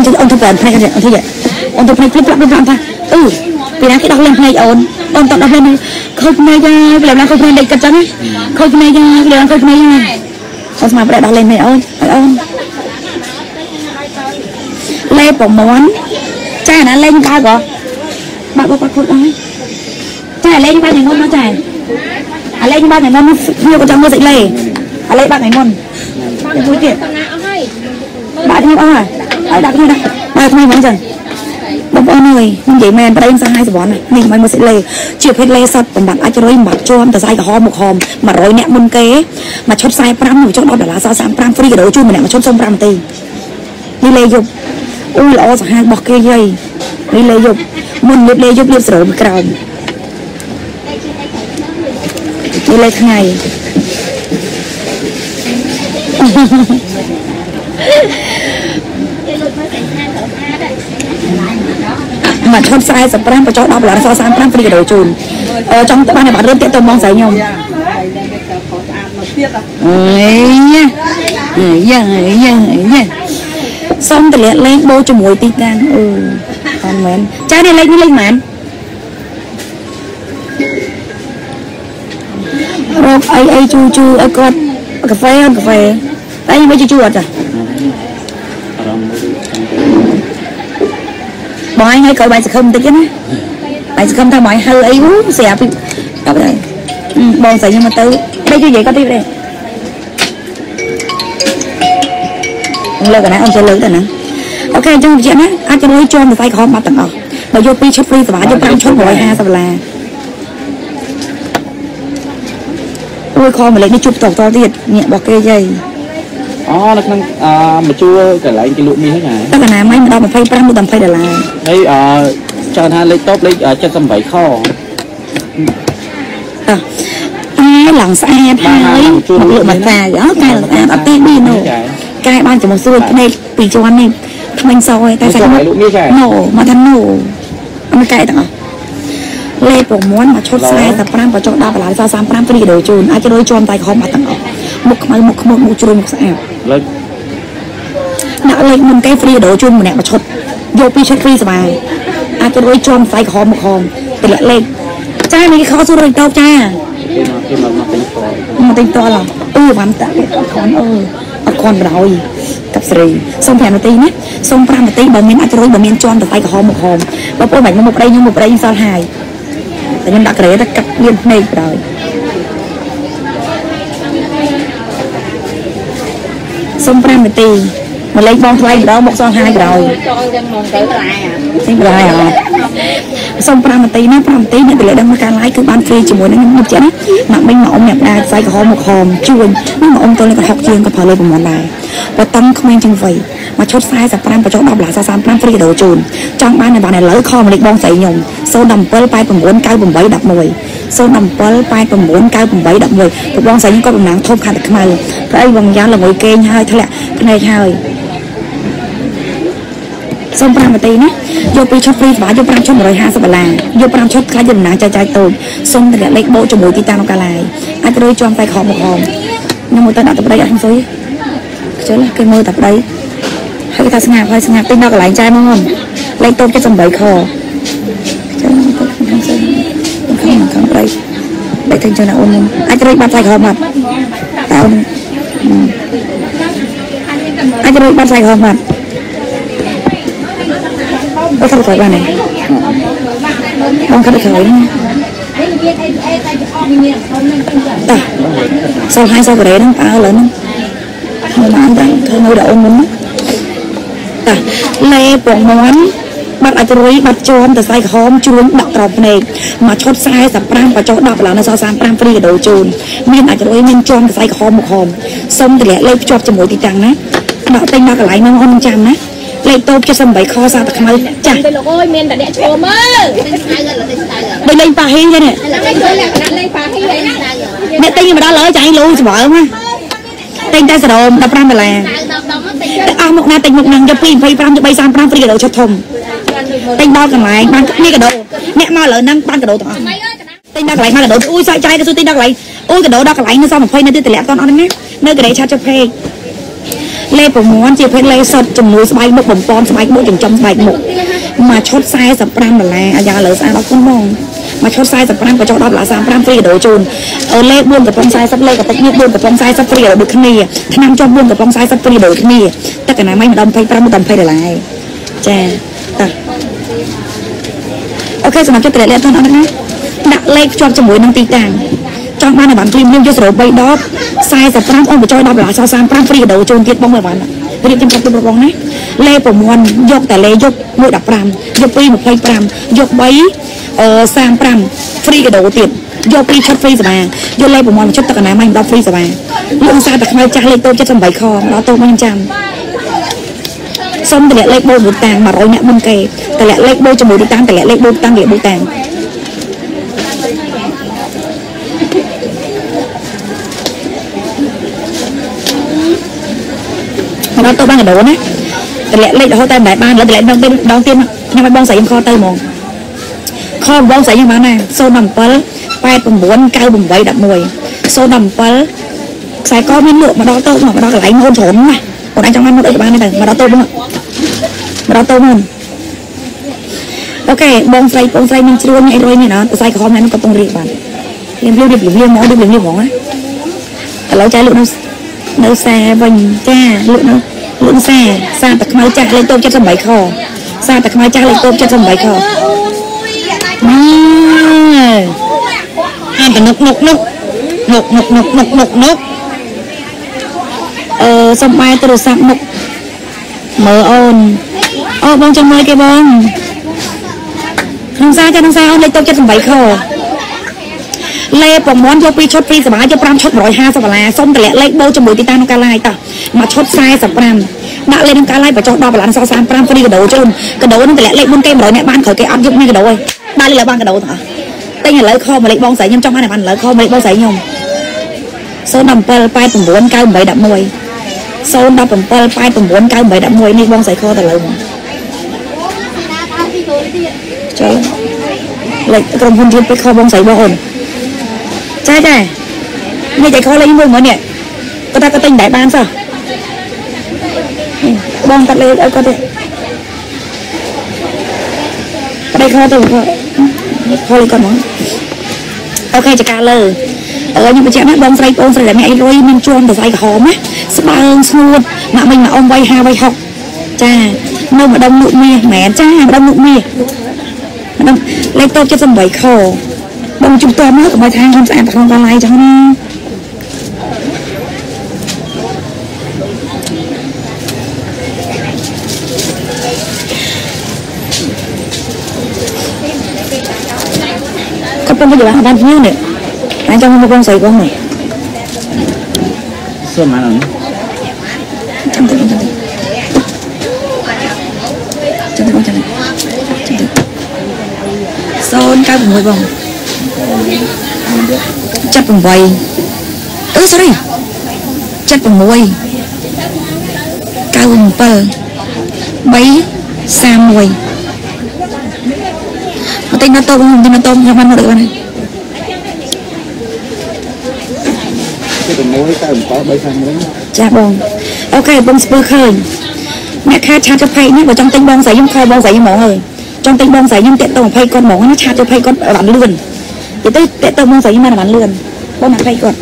អូនអូនធ្វើបែបផ្នែកអូនធ្វើអូនធ្វើផ្នែកព្រិបព្រាប់ព្រិបព្រាប់ថាអឺពីណាគេដោះលេងផ្នែកអូនអូនតដោះលេងខូចផ្នែកយ៉ាប្លែណាខូចផ្នែកដេកកាត់ចឹងខូចផ្នែកយ៉ាប្លែណាខូចផ្នែកយ៉ាអូនស្មាប្រែដោះលេងផ្នែកអូនអូនលេប្រមន់ចាណាលេងបើកបើកគាត់ខូចអស់ចាលេងបើថ្ងៃមុនមកចាអាលេងបើថ្ងៃមុនវាក៏ចង់មើលសិចលេអាលេងបើថ្ងៃមុនទៅទៀតដាក់ខ្ញុំអស់ហើយ ដាក់ខ្ញុំដាក់បើថ្មីហ្មងចឹងបងប្អូនអើយខ្ញុំនិយាយមែនប្តីសាហាយសវណ្ណនេះមិនមើលសិលេជាភេទលេសុតបំបត្តិអាចរុយបំបត្តិជាប់តសៃក្រហមមុខហម100អ្នកមុនគេមកឈុត45មកចុះ10ដុល្លារសល់35ហ្វ្រីកាដូជូនម្នាក់មកឈុតសុំ5នាទីនេះលេយប់អូល្អសាហាយរបស់គេយាយនេះលេយប់មុនលៀបលេយប់លៀបស្រោមក្រោមនេះលេថ្ងៃ មកឈុត45បញ្ចុះ10ដុល្លារសល់35ហ្វ្រីកាដូជូនអឺចង់ទៅបានបាត់រឿងទៀតទៅមកស្រីខ្ញុំអើយយ៉ាយ៉ាយ៉ាសុំតម្លាក់លេងបោជាមួយទីតាំងអឺអត់មែនចានេះលេខនេះលេខម៉ានរកអីអីជូជូឲ្យគាត់កាហ្វេអត់កាហ្វេតែខ្ញុំជូជូអត់ចា បងឯងឲ្យក្រោយបាយសង្ឃឹមបន្តិចណាបាយសង្ឃឹមថាមកឲ្យហៅអីស្រាប់ពីដល់ហើយបងស្រីខ្ញុំមកទៅដេកនិយាយគាត់ទៀតទេលើកណាអូនចូលលើកទៅណាអូខេអញ្ចឹងនិយាយណាអាចจะរួយជាប់ទៅស្អីក្រហមបាត់ទាំងអស់បើយក2ឈុតហ្វ្រីសបាយក5ឈុត150ដុល្លារអូយខំមកលេខនេះជប់តតទៀតញាក់របស់គេយាយ អូនៅក្នុងអឺមកជួកន្លែងគេលក់មាសហ្នឹងណាតើកណាម៉ៃមកដល់25មកដល់20ដុល្លារហើយអឺចង់ថាលេខតបលេខ78ខតោះតែឡើងស្អាតហើយមកលក់មកតាអូកែឡើងស្អាតអត់ទេប៊ីណូកែបានជាមួយស្រួយភ្នែកពីរជាន់នេះថ្មិញសយតែសាច់លក់មាសចាណូមកថាណូអត់កែទាំងអស់លេខ6មកឈុត45បញ្ចុះ10ដុល្លារសល់35ព្រីដូជូនអាចរួយជាប់តែខំបាត់ទាំងអស់មុខខ្មៅមុខខ្មុកមុខជ្រុលមុខស្អាត លើក ដាក់លេខមុនគេហ្វ្រីដូជូនម្នាក់មួយឈុតយកពីរឈុតហ្វ្រីសបាយអាចរួយជាប់ស្អែកក្រហមមុខហមតម្លាក់លេខចានេះគេខោសួររយតោបចា គេមកគេមកមកទិញផ្ទាល់ មកទិញតឡអឺបានតាអត់ខនអឺអត់ខនបដ ாய் กับស្រីសុំ5នាទីណាសុំ5នាទីបើមានអាចរុយបើមានជន់ទៅស្អែកក្រហមមុខហមបើប្អូនបាច់ខ្ញុំមកប្តីខ្ញុំមកប្តីខ្ញុំសល់ហើយតែខ្ញុំដាក់ក្រេទៅកាត់លៀនភ្នែកបដ ாய் សុំ5នាទីមកលេខបងថ្លៃម្ដងមកសល់ហើយបដ ாய் ចងយ៉ាងមកទៅត្រែអាទេបដ ாய் អត់សុំ5នាទីណា5នាទីអ្នកដែលដឹងមកការ live គឺបាន free ជាមួយនឹងខ្ញុំចិត្តណាមកមិញមកអ៊ំអ្នកដែរស្អែកក្រហមមុខហមជួញនេះមកអ៊ំតលក៏60ជាងក៏ប្រើលេខ9ដែរបើតាំងក្មេងជាងវ័យមកឈុត45បញ្ចុះ10ដុល្លារ35 free ដូជូនចង់បាននៅបានឥឡូវខមលេខបងស្រីខ្ញុំ017 89 98 11 017 89 98 11ព្រោះបងស្រីខ្ញុំគាត់តំណាងធំខាត់តែខ្មៅព្រោះអីបងយ៉ាងល្ងុយគេងហើយធ្លាក់ភ្នែកហើយសូម5នាទីណាយកពីរឈុតហ្វ្រីសបាយក5ឈុត150ដុល្លារយក5ឈុតខ្លាចយកតំណាងចាយចាយតូចសូមតម្លាក់លេខបូកជាមួយទីតាំងក្នុងកាឡាយអាចរើជាប់តែខំមកខំខ្ញុំមើលទៅដាក់ទៅប្តីអត់ខ្ញុំសុយខ្ជិលគេមើលតែប្តីហើយគេថាស្ងាត់ហើយស្ងាត់ពេញដល់កន្លែងចាយមកហមលេខតូច78ខ បែរទៅចឹងណាអូនខ្ញុំអាចរើបាត់តែខំបាត់តើអូនអាចរើបាត់តែខំបាត់អូថតក្រោយបានទេបងខាត់ក្រោយណាតាសល់ហើយសល់កូរ៉េហ្នឹងប៉ាឥឡូវហ្នឹងមកបានតែធ្វើនៅដល់អូនមុនណាតាលេពងមន់បាត់ អាចរុយបាត់ជាប់ទៅស្អែកក្រហមជ្រួញដាក់ក្រោមភ្នែកមកឈុត45បញ្ចុះ10ដុល្លារនៅសល់35ហ្វ្រីកាដូជូនមានអាចរុយមានជាប់ទៅស្អែកក្រហមមុខហមសុំតម្លាក់លេខភ្ជាប់ជាមួយទីតាំងណាដាក់ទិញដល់កន្លែងហ្នឹងអូនចាំណាលេខតូប78ខសាតខ្មៅចាស់ទៅលោកអើយមានតែអ្នកឈ្មោះមើលទិញស្ៅទៅទិញស្ៅដូចលេងប៉ាហ៊ីចឹងនេះឥឡូវគេជួយលក្ខណៈលេងប៉ាហ៊ីហើយណាស្ៅអ្នកទិញមកដល់លើចាញ់លូច្បើមកទិញតែសរោម15ដុល្លារដល់ដល់មកទិញតែអស់មកណាទិញមកនឹងយក2 25ទៅ335ហ្វ្រីកាដូឈុតធំ ទិញដល់កន្លែងបានគ្នាកាដូអ្នកមកលើហ្នឹងបានកាដូទាំងអស់ទិញដល់កន្លែងបានកាដូអូយសាច់ចាយក៏ទិញដល់កន្លែងអូយកាដូដល់កន្លែងនៅសល់20នៅទីតម្លាក់តអត់ហ្នឹងណានៅកន្លែងឆាត់ចុះពេកលេ6ជាភេទលេសុតជំនួយស្បែកមុខបំពន់ស្បែកមុខចិញ្ចឹមស្បែកមុខមួយឈុត45ដុល្លារអាយ៉ាលើស្អាតអរគុណបងមួយឈុត45ក៏ចុះ10ដុល្លារ35ហ្វ្រីកាដូជូនអឺលេខ4កំប៉ុង40លេខកតិចនេះ4កំប៉ុង40ហ្វ្រីកាដូដូចគ្នាឆ្នាំចុះ4កំប៉ុង40ហ្វ្រីកាដូដូចគ្នាទឹកកណាម៉ៃម្ដង25ម្ដង20ដុល្លារចាតោះ អូខេសម្រាប់ចិត្តតម្លាក់អត់ណាដាក់លេខភ្ជាប់ជាមួយនឹងទីតាំងចង់បានឲ្យបានព្រីមៀមយក0 3ដប45អូនបញ្ចុយ10ដុល្លារសល់35ហ្វ្រីកាដូជូនទៀតបងមើលបានរៀបចំប្រាប់ទៅប្របងណាលេខ6យកតែលេយក115យក2 25យក3អឺ35ហ្វ្រីកាដូទៀតយកពីរឈុតហ្វ្រីសបាយកលេខ6មួយឈុតទឹកកណាម៉ៃ10ហ្វ្រីសបាលោកឧស្សាហ៍តែខ្មៅចាស់លេខតូច78ខដល់តូចមិនចាំ សុំតម្លាក់លេខបូបូតាំង100អ្នកមុនគេតម្លាក់លេខបូជាមួយទីតាំងតម្លាក់លេខបូតាំងលេខបូតាំងមកដល់ទៅបានកដោណាតម្លាក់លេខរហូតតែមិនដែលបានលើតម្លាក់ដងទៀតដងទៀតខ្ញុំឲ្យបងស្រីខ្ញុំខទៅហ្មងខបងស្រីខ្ញុំបានណា07 89 98 11 07ខ្សែកមានលក់មកដល់ទៅមកដល់កន្លែងមុនជ្រុនណា បងឯងចង់បានមុនអីក៏បានដែរមកដល់ទៅបងមកដល់ទៅមុនអូខេបងស្រីបងស្រីមានជ្រួញអីរុយនេះណាខ្សែក្រហមនេះកំពុងរៀបបានលៀមលៀមរៀបលៀមមករៀបលៀមលៀមហ្មងណាឥឡូវចាលក់នៅនៅសាវិញចាលក់នៅលក់សាសាតែខ្មៅចាស់លេខតូប78ខសាតែខ្មៅចាស់លេខតូប78ខម៉ែអានតនុកនុកនុកនុកនុកនុកនុកនុកនុក អឺសំបាយទូរស័ព្ទមុខមើលអូនអូបងចាំមើលគេបងក្នុងសាចាក្នុងសាអូនលេខតូប78ខលេប្រមន់យក2ឈុត2សមាយក5ឈុត150ដុល្លារសុំតម្លាក់លេខបូជាមួយទីតាំងក្នុងការឡាយតោះមួយឈុត45ដាក់លេខក្នុងការឡាយបញ្ចុះ10ដុល្លារសល់35ហ្វ្រីកាដូជូនកដោនឹងតម្លាក់លេខមុនគេ100អ្នកបានក្រោយគេអត់យកនេះកាដូទេដាក់លេខលើបានកដោទាំងអស់តែឥឡូវខមលេខបងស្រីខ្ញុំចង់បានបានឥឡូវខមលេខបងស្រីខ្ញុំ017 89 9811 017 89 9811នេះបងស្រីខទៅលើមកចូលលេខក្រុមហ៊ុនទៀតទៅខបងស្រីបងអូនចាចានេះតែខលេខមួយមើលនេះគាត់ថាគាត់ទិញដែរបានសោះបងកាត់លេខឲ្យគាត់ទេប្តីខទៅខលេខគាត់មកអូខេចកាលើអឺខ្ញុំបញ្ជាក់ណាបងស្រីបងស្រីដែលមានអីរុយមានជួមទៅស្អីក្រហមណា ស្បើងស្ងួតណាក់មិញមកអ៊ំវ័យ5វ័យ6ចានៅម្ដងលក់មាសមែនចាម្ដងលក់មាសម្ដងលេខតូប78ខបងជុំតមកកុំឲ្យថាខ្ញុំស្អាតក្នុងកន្លែងចឹងណាគាត់ពុំទៅបានបានញ៉ាំនេះអញចង់មកបងស្រីបងនេះសួរម៉ានអ 96បង78អឺ sorry 76 97 331មកទិញនៅតូបមកទិញនៅតូបខ្ញុំបានមកដូចបានហើយគឺ6 97 331ចាបងអូខេបងស្ពឺឃើញអ្នកខាតឆាតទៅភ័យនេះបើចង់ទិញបងស្រីខ្ញុំខលបងស្រីខ្ញុំហ្មងហើយ ចង់ទិញបងស្រីខ្ញុំតាក់ទៅ20គាត់ហ្មងណាឆាតទៅភ័យគាត់បានលឿនទៅទៅតាក់ទៅបងស្រីខ្ញុំបានបានលឿនបងណាភ័យគាត់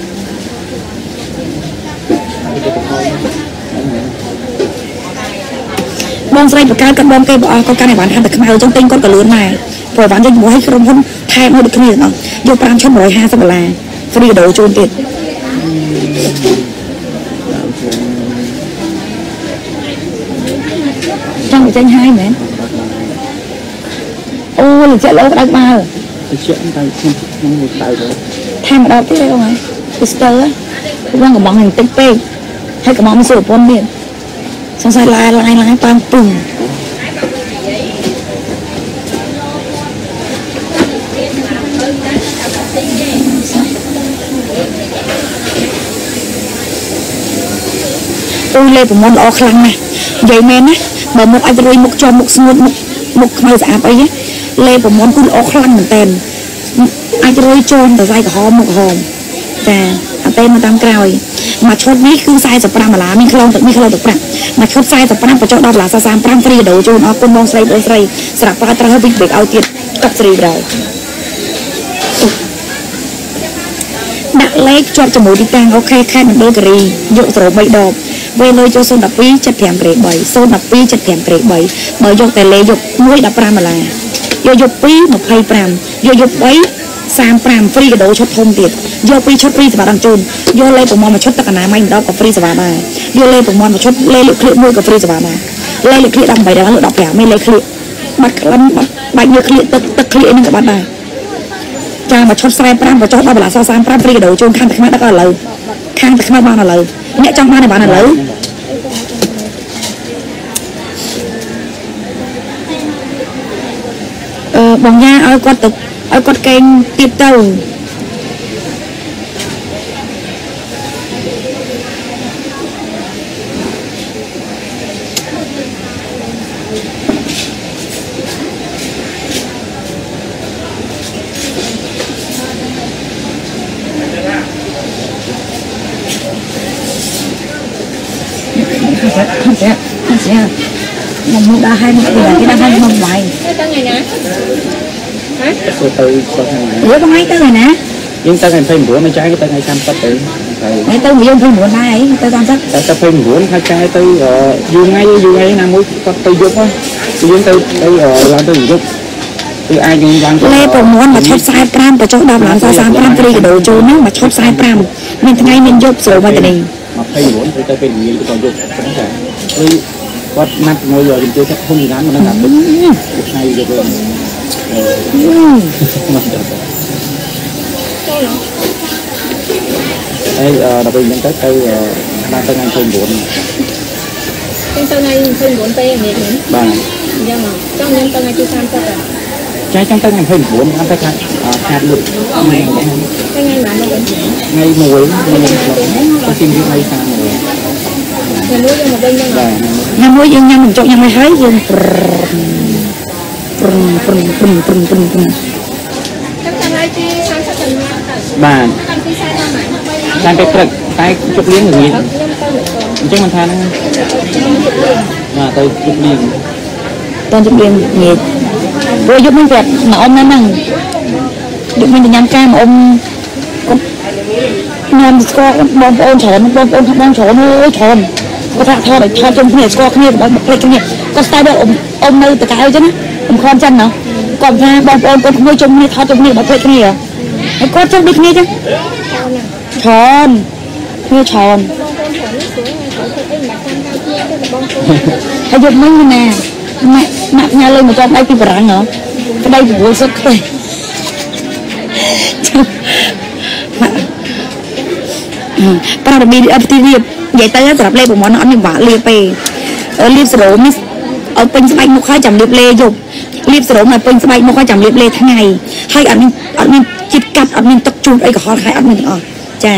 បងស្រីបកកើតគាត់បងគេបងអស់គាត់កាន់តែបានហាត់តែខ្មៅចង់ទិញគាត់ក៏លឿនដែរព្រោះបានយើងជាមួយឲ្យក្រុមហ៊ុនថែមមកដូចគ្នាទាំងអស់យក5ឈុត150ដុល្លារហ្វ្រីដូជូនទៀតចង់ទៅចេញហើយមែន អូលជាលោក្តៅបើតិចតែខ្ញុំខ្ញុំមួយដៅទៅថែមម្ដងទៀតទេបងហើយពីស្ទើហ្នឹងកំងនឹងតិចពេកហើយកំងមានសុខពន្ធទៀតសង្ស័យឡាយឡាយឡាយប៉ាំងពឹងអូលេប្រមន់ល្អខ្លាំងណាស់និយាយមែនណាបើមុខអាចរួយមុខជាប់មុខស្ងួតមុខមុខខ្មៅស្អាតអីណា លេប្រមន់គឺល្អខ្លាំងមែនតើអាចរួយជាប់ទៅស្អីក្រហមមុខក្រហមចាអត់ទេមកតាមក្រោយមួយឈុតនេះគឺ45ដុល្លារមានខ្លងទឹកមានខ្លងទឹកប្រាក់មួយឈុត45បញ្ចុះ10ដុល្លារ35ហ្វ្រីដូជូនអរគុណបងស្រីបងស្រីស្រាប់ប្រើត្រូវវិញបេកឲ្យទៀតកាប់ស្រីដែរដាក់លេខជាប់ជាមួយទីតាំងអូខេខេត្តមណ្ឌលគិរីយកសរុប3ដបវេលុយចូល012 75ក្រេ3 012 75ក្រេ3បើយកតែលេខយក1 15ដុល្លារ យកយក2 25យកយក3 35ហ្វ្រីកដោឈុតធំទៀតយកពីរឈុតហ្វ្រីសម្រាប់ដល់ជូនយកលេខប្រមាណមួយឈុតទឹកកណាម៉ៃម្ដងក៏ហ្វ្រីសម្រាប់ដែរយកលេខប្រមាណមួយឈុតលេខលិខិតមួយក៏ហ្វ្រីសម្រាប់ដែរលេខលិខិត18ដុល្លារ15មានលេខឃ្លៀកបាត់ក្លិនបាត់បាច់យកឃ្លៀកទឹកទឹកឃ្លៀកហ្នឹងក៏បាត់ដែរចាមកឈុត45បញ្ចុះ10ដុល្លារ35ហ្វ្រីកដោជូនខាងតែខ្មៅដឹកឥឡូវខាងតែខ្មៅបានឥឡូវអ្នកចង់បានឲ្យបានឥឡូវ អឺបងយ៉ាឲ្យគាត់ទៅឲ្យគាត់កេងទៀតទៅខាងតែខាងតែមកមក ដល់ឲ្យមកពីគេដល់ឲ្យមកបាយទៅថ្ងៃណាទៅទៅទៅថ្ងៃយើថ្ងៃទៅហើយណាយើងទៅថ្ងៃ29មិនចាយទៅថ្ងៃ30ទៅហើយហើយទៅយើងទៅ9ដែរអីទៅតាមទឹកតែទៅ29ថាចាយទៅយូរថ្ងៃយូរថ្ងៃណាមួយគាត់ទៅយប់ហ្នឹងយើងទៅទៅឡើងទៅយប់គឺអាចយើងឡើងលេប្រមន់មកឈុត45បញ្ចុះ10ឡាន35គ្រីកដោជូនហ្នឹងមកឈុត45មានថ្ងៃមានយប់ស្រួលមកទៅនេះ29ទៅទៅពេលល្ងាចទៅយប់ហ្នឹងចាគឺ គាត់ណាត់មកយកជំទាវចិត្តធំយ៉ាងណាមិនដឹងថាទឹកថ្ងៃយប់ហ្នឹងមកដល់ហើយដល់ពេលហ្នឹងទៅទៅដល់ទៅថ្ងៃ29ទៅទៅថ្ងៃ29ពេលនេះហ្នឹងបាទអញ្ចឹងចង់ខ្ញុំទៅថ្ងៃទី30ទៅចាចាំទៅថ្ងៃ29អត់ទៅខាត់ខាត់លុបថ្ងៃថ្ងៃណាមកវិញថ្ងៃមួយទៅជិះថ្ងៃ31 ថ្ងៃមួយយើងមកវិញហ្នឹងបាទញ៉ាំមួយយើងញ៉ាំមិនចុកញ៉ាំមិនហើយយើងប្រឹងប្រឹងប្រឹងប្រឹងប្រឹងប្រឹងប្រឹងចាំថ្ងៃទី30ទៅញ៉ាំទៅបាទតាមទី40ដល់ម៉ែតាមពេលព្រឹកតែជប់លៀងល្ងាចខ្ញុំទៅលោកកូនអញ្ចឹងមិនថាហ្នឹងបាទទៅជប់លៀងតន់ជម្រាបងាយព្រោះយប់មិញប្រាប់មកអ៊ំណាហ្នឹងយប់មិញទៅញ៉ាំការមកអ៊ំគាត់ញ៉ាំស្គាល់បងប្អូនច្រើនបងប្អូនខាងបងច្រើនអើយច្រើន គាត់ថាថតឲ្យថតជុំគ្នាស្គាល់គ្នាបើមកភ្លេចគ្នាគាត់ស្ទាយដល់អ៊ំអ៊ំនៅតកៅអញ្ចឹងណាអ៊ំខនចឹងណាគាត់ថាបងប្អូនកូនក្មួយជុំគ្នាថតជុំគ្នាបើភ្លេចគ្នាហើយគាត់ចឹងដូចគ្នាចឹងច្រើនគ្នាច្រើនហើយយកមិញណាម៉ាក់ម៉ាក់ផ្ញើលុយមកចំដៃពីបារាំងហ៎ក្តីប្រវល់សុខទេប្រហែលមានអត់ទីរៀប និយាយទៅសម្រាប់លេប្រមាណអត់មានបាក់លាបទេលាបសេរ៉ូមនេះឲ្យពេញស្បែកមុខហើយចាំលាបលេយប់លាបសេរ៉ូមឲ្យពេញស្បែកមុខហើយចាំលាបលេថ្ងៃហើយអត់មានអត់មានជាតិកាត់អត់មានទឹកជូតអីកុហកហើយអត់មានទាំងអស់ចា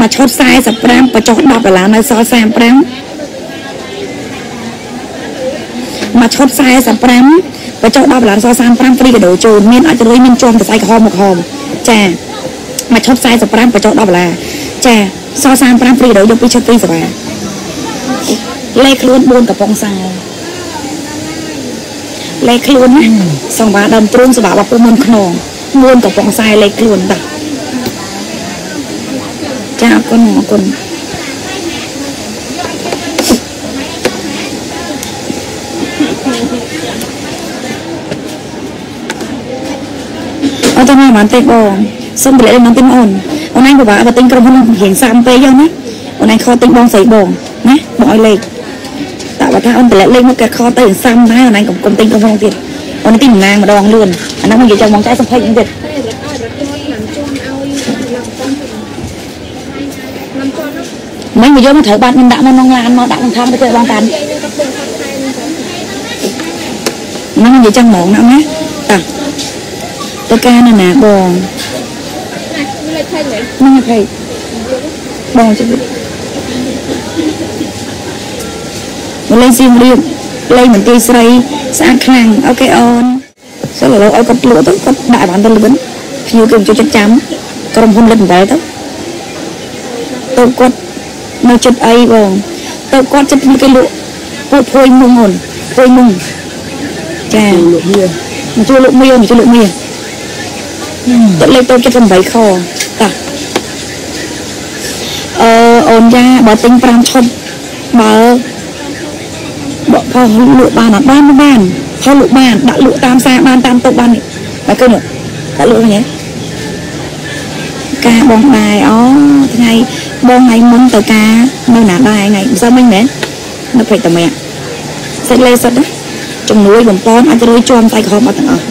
មកឈុត45បញ្ចុះ10ដុល្លារនៅសល់35មកឈុត45បញ្ចុះ10ដុល្លារសល់35ហ្វ្រីកដោជូនមានអាចរុយមានជាប់សរសៃក្រហមមកហមចាមកឈុត45បញ្ចុះ10ដុល្លារ ចាសល់35ហ្វ្រីកដោយកពីឈុតពីសបាលេខខ្លួន4កំប៉ុងសាលេខខ្លួនណាសង្វារដើមទ្រូងសបាបពុះមុនខ្នង4កំប៉ុងខ្សែលេខខ្លួនតាចាអរគុណអរគុណអត់ទៅមកបានទេបងសុំប្រលេមិនទិញអូន អូនឯងពិបាកបើទិញក្រុមហ៊ុនរៀងសាំពេកយ៉ាងណាអូនឯងខទិញបងស្រីបងណាបងឲ្យលេខតែបើថាអូនប្រលេលេខមកគេខទៅសាំដែរអូនឯងកុំកុំទិញក្រុមហ៊ុនទៀតអូនទិញម្នាងម្ដងលឿនអាហ្នឹងមកនិយាយចង់បងតែសំភ័យហ្នឹងទៀតតែរត់ឲ្យរត់ចូលឆ្នាំជន់ឲ្យឡើងកូនទៅឡើងជន់នោះមិនមកយកមកត្រូវបាត់ខ្ញុំដាក់មកក្នុងឡានមកដាក់ក្នុងថងទៅគេបងតាន់និយាយនឹងក៏ពុំខុសថែមទៅហ្នឹងនិយាយចឹងហ្មងណាណាតាទៅការនៅណាបងណាលេខថៃមែន ហ្នឹងភ័យបងជិះមកលេងសៀមរាបលេងមន្ទីរស្រីស្អាតខ្លាំងអូខេអូនសិលឥឡូវឲ្យគាត់លក់ទៅគាត់ដាក់បានទៅលឿនភ្ញៀវគេចូលចិត្តចាំក្រុមហ៊ុនលិតអំបែទៅទៅគាត់នៅចិត្តអីបងទៅគាត់ចិត្តគេលក់ពួកភួយមុងហ្នឹងភួយមុងចាលក់វាមកជួយលក់មៀមកជួយលក់មៀទឹកលេខតូច78ខតា អឺអូនយ៉ាបើទិញ5ឈុតបើបើផលលក់បានអត់បានមិនបានផលលក់បានដាក់លក់តាមផ្សារបានតាមតុបាននេះបើឃើញដាក់លក់ហ្នឹងការបងដែរអូថ្ងៃបងថ្ងៃមុនទៅការនៅណាដែរថ្ងៃម្សិលមិញមែននៅពេជ្រតាមាក់សេចក្ដីសិតណាជំនួយបំពន់អាចរួយជាប់ស្អីក្រហមអត់ទាំងអស់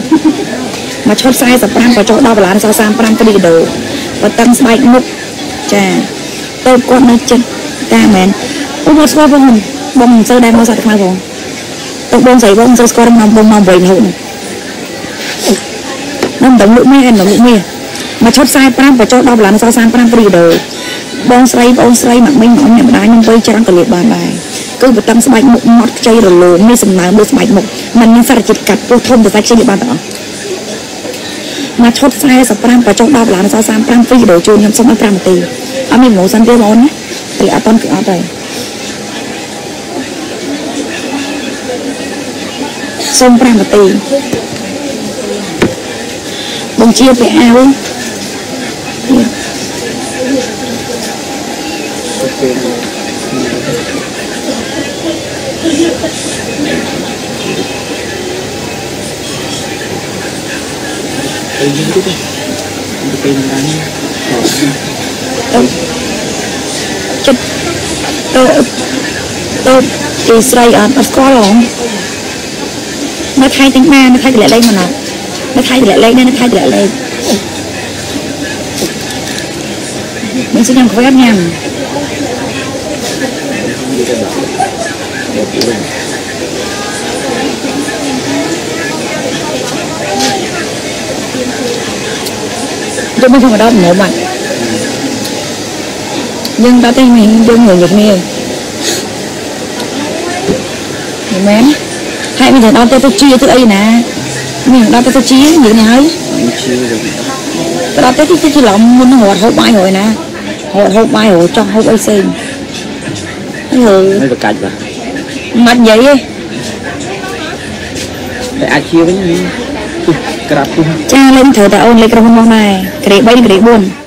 មកឈុត45ក៏ចុះដល់បន្លានស35គ្រីដូបើតឹងស្បែកមុខចា ទៅគាត់នៅចិត្តតាមែនអូមកស្គាល់បងបងមិនសូវដែរមកសាត់ខ្មៅបងទៅបងស្រីបងមិនសូវស្គាល់មកបងមកវិញរហូតនោះមិនដឹងលក់មាសឯងមិនលក់មាសមកឈុត45បញ្ចុះដល់បន្លានស35ព្រីដូបងស្រីបងអូនស្រីមកមិញមកអ្នកម្ដាយខ្ញុំទៅច្រើនក៏លៀបបានដែរគឺបតឹងស្បែកមុខម៉ត់ខ្ចីរលោងមានសំណើមលើស្បែកមុខมันមានសារជាតិកាត់ពោះធំទៅសាច់ខ្ចីលៀបបានទាំងអស់មកឈុត45បញ្ចុះដល់បន្លានស35ព្រីដូជូនខ្ញុំសុំឲ្យ5នាទី អត់មានម៉ូសិនទេបងអូនណាតែអត់តន់គឺអត់ទេសុំ5នាទីបងជាពាក់អាវទៅយូរទៀតទៅពេលហ្នឹង ចិត្តទៅទៅពីស្រីអត់អត់ស្គាល់ហងនៅថៃទាំងបាននៅថៃតម្លាក់លេខមកណានៅថៃតម្លាក់លេខនៅថៃតម្លាក់លេខមិនសិញញ៉ាំកាហ្វេអត់ញ៉ាំទៅមកធម្មតាម្ដងបាត់យើងដល់ទេមានយើងងើយគ្នាមែនហើយមាន តែដល់ទៅទៅជាទៅអីណាមានដល់ទៅទៅជានិយាយនេះហើយជាទៅដល់ទៅទីច្រឡំមុននឹងរត់ហូបបាយហើយណារត់ហូបបាយហើយចង់ហូបអីផ្សេងហើមិនប្រកាច់បាទមិននិយាយទេតែអាចជាវិញនេះក្រាបពុះចាលេងត្រូវតែអូនលេខក្រុមហ៊ុនមកដែរក្រេ3ក្រេ4